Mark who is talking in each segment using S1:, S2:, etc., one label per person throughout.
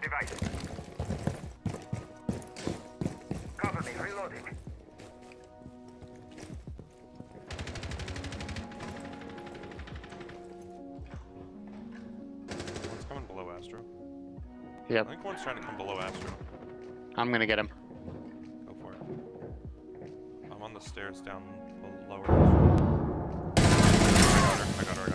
S1: device. Cover me, reloading.
S2: One's coming below Astro. I think one's trying to come below Astro.
S3: I'm gonna get him.
S2: Go for it. I'm on the stairs down below her. I got her, I got her,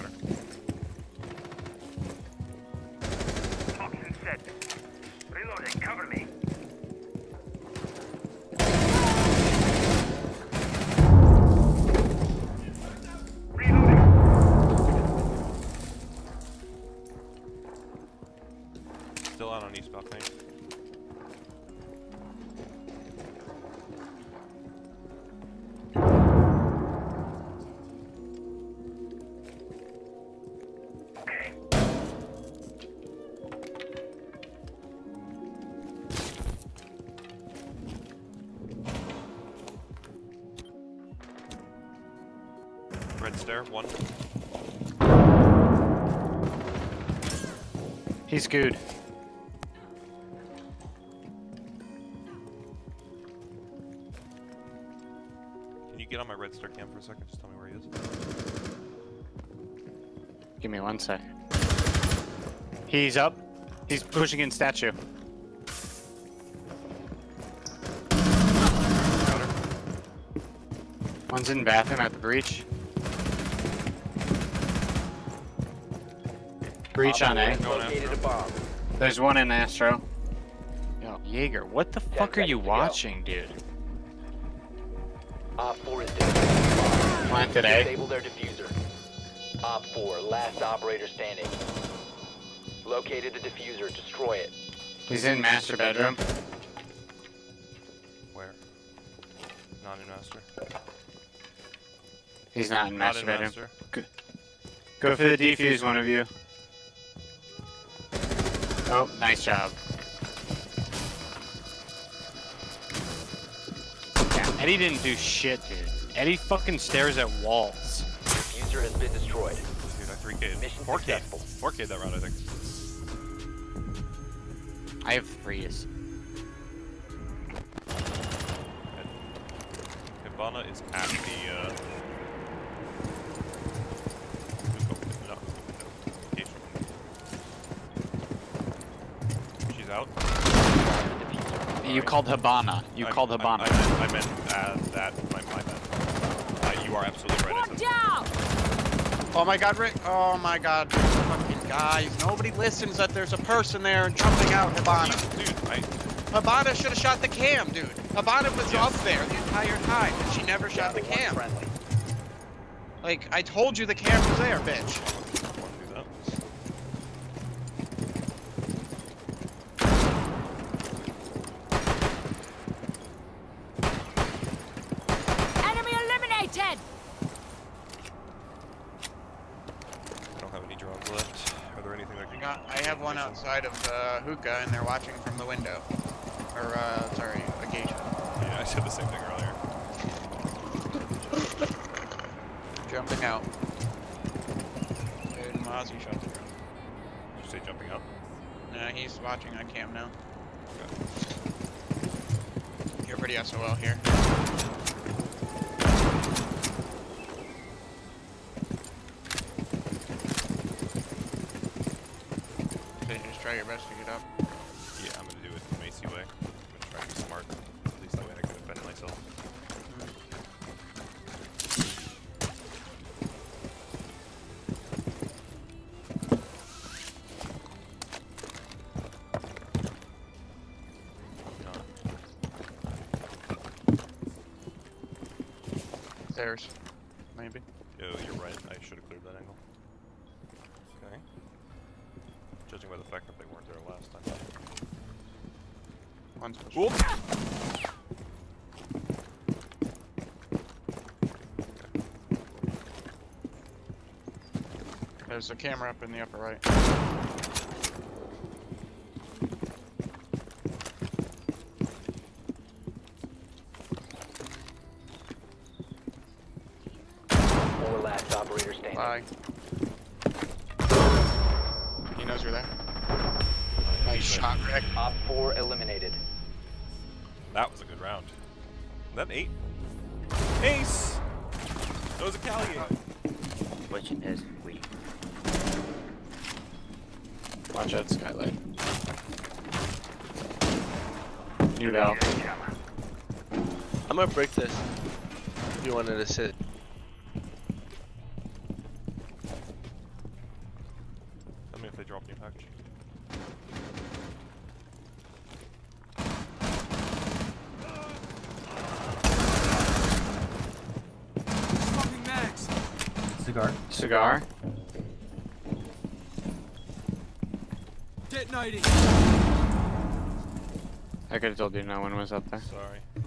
S2: stair, one.
S3: He's good.
S2: Can you get on my red star cam for a second? Just tell me where he is.
S3: Give me one sec. He's up. He's pushing in statue. One's in bathroom at the breach. Breach on A.
S4: A
S3: There's one in Astro. Yo, Jaeger, what the fuck are you
S4: seconds go.
S3: watching, dude?
S4: Op 4 is dead.
S3: Planted A.
S4: Disable their diffuser. Op 4, last operator standing. Located the diffuser. Destroy it.
S3: He's in master bedroom.
S2: Where? Not in master.
S3: He's not in master
S2: Not
S3: master
S2: in
S3: bedroom.
S2: master.
S3: Go for the defuse, one of you. Oh, nice job. Yeah, Eddie didn't do shit, dude. Eddie fucking stares at walls.
S4: Diffuser has been destroyed.
S2: Dude, I 3K'd.
S4: Mission
S2: 4K.
S4: successful.
S2: 4K that round, I think.
S3: I have threes.
S2: Hibana is at the, uh... Who's going to no, who's going to She's out.
S4: Diffuser.
S3: You called Hibana. You
S2: I-
S3: called
S2: I-
S3: Hibana.
S2: I, meant, I meant uh, that. My, my bad. Uh, you are absolutely right. I
S5: One down!
S6: Oh my god, Rick. Oh my god. Fucking guys. Nobody listens that there's a person there and jumping out Hibana.
S2: Dude, I,
S6: Hibana should have shot the cam, dude. Hibana was
S2: Yes.
S6: up there the entire time, and she never shot the
S4: Down to one
S6: cam.
S4: friendly.
S6: Like, I told you the cam was there, bitch.
S2: want to do that.
S5: Enemy eliminated!
S2: I don't have any drones left. Are there anything that
S6: I
S2: can...
S6: got, I have one outside of the hookah, and they're watching from the window. Or, uh, sorry, a geisha.
S2: Yeah, I said the same thing earlier.
S6: Jumping out. Dude, Mozzie shot the drone.
S2: Did you say jumping out?
S6: Nah, he's watching on cam now.
S2: Okay.
S6: You're pretty SOL here. So you just try your best to get up.
S2: Yeah, I'm gonna do it the Macy way. I'm gonna try to be smart. At least that way I can defend myself.
S6: Stairs. Maybe.
S2: Oh, you're right. I should have cleared that angle. The fact that they weren't there last time.
S6: One's pushing.
S2: Whoop!
S6: There's a camera up in the upper right.
S4: Four last operator standing.
S6: Bye. He knows you're there. Nice shot, Rick.
S4: Op 4 eliminated.
S2: That was a good round. Is that eight? Ace! That was a Cali.
S7: Which is weak.
S3: Watch out, Skylight. New valve.
S8: I'm gonna break this. If you wanted to sit.
S2: Tell me if they drop new package.
S9: Cigar.
S3: Cigar.
S1: Detonating.
S3: I could have told you no one was up there.
S2: Sorry. Hey,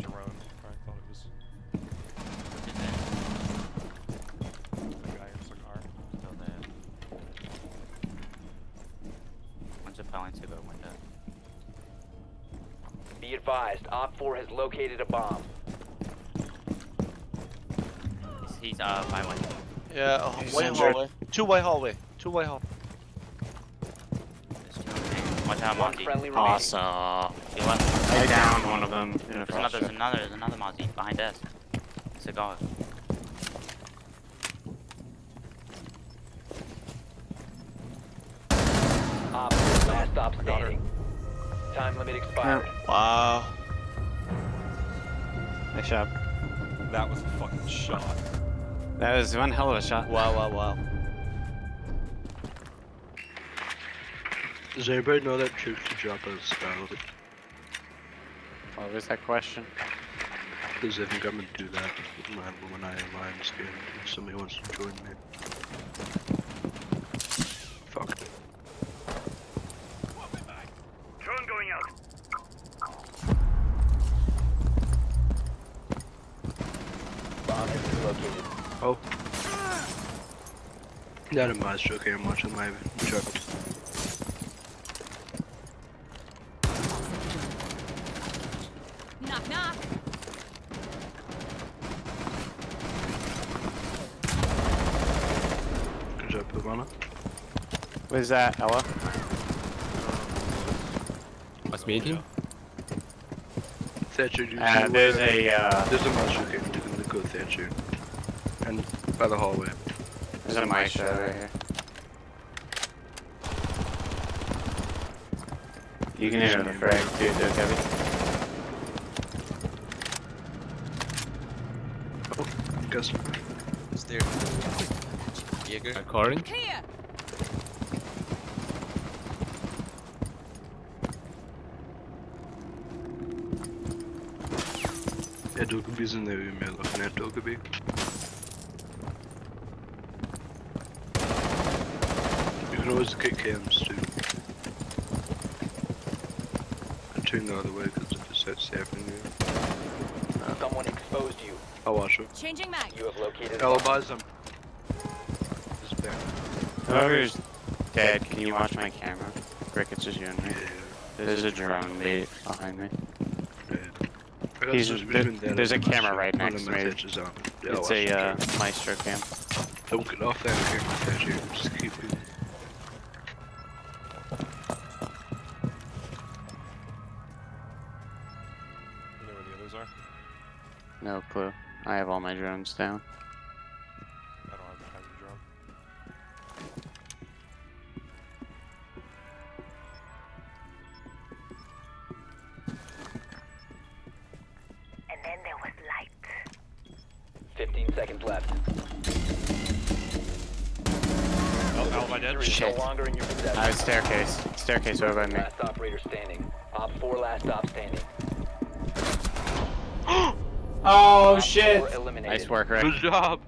S2: Jerome. Probably thought it was the guy in cigar.
S7: Still there. One's appelling to go window.
S4: Be advised, Op 4 has located a bomb.
S7: He's, he's uh by window.
S8: Yeah, a
S3: He's
S8: white
S3: injured.
S8: hallway. Two way hallway. Two way hallway.
S7: Two remaining. Watch out,
S4: One
S7: Monty.
S4: friendly remaining.
S3: Awesome.
S7: He left.
S3: I downed one of them
S7: There's another, there's another, there's another Mozzie behind us. Cigar.
S4: Op 4 last stop standing. Time limit expired.
S8: Wow.
S3: Nice job.
S2: That was a fucking shot.
S3: That was one hell of a shot.
S8: Wow, wow, wow.
S10: Does anybody know that troops to drop a skylight?
S3: What was that question?
S10: Because I think I'm gonna do that with my when I alliance game. If somebody wants to join me. Fuck.
S1: Drone going out.
S4: Bomb has located.
S10: Oh. Not a maestro okay, I'm watching my truck.
S5: Knock knock.
S10: Good job, Pavana.
S3: Was that Ela?
S9: What's meeting?
S10: Thatcher, do
S3: Uh, there's a uh,
S10: There's a maestro okay, you can go Thatcher. And by the hallway.
S3: there's a maestro right here. You can hit him with the frag too, Duke Heavy.
S10: Guess.
S8: Is there Jaeger?
S9: According?
S5: Clear.
S10: Yeah, uh, Dokkaebi's in there, you may looking at Dokubi. You can always kick cams too. And turn the other way because if it starts stabbing you.
S4: Someone exposed you.
S10: I'll watch it.
S5: Changing mag.
S4: You have located a bomb.
S10: Alibis them. This back.
S3: Whoever's dead, can you watch my camera? Rick, it's just you and me.
S10: Yeah.
S3: There's a drone mate behind me.
S10: yeah. I got
S3: He's-
S10: switch
S3: there- there's a camera right next to me.
S10: Yeah,
S3: It's a
S10: the
S3: uh, maestro cam.
S10: Don't get off that camera, Just keep it.
S3: No clue. I have all my drones down.
S2: I don't have, have the drone.
S5: And then there was light.
S4: 15 seconds left.
S2: Oh, how am I dead?
S3: Shit.
S4: no longer in your possession.
S3: I have staircase. Staircase over by me.
S4: Last operator standing. Op 4 last stop standing.
S3: Oh shit!
S4: 4.
S3: Nice work, Rick.
S10: Good job.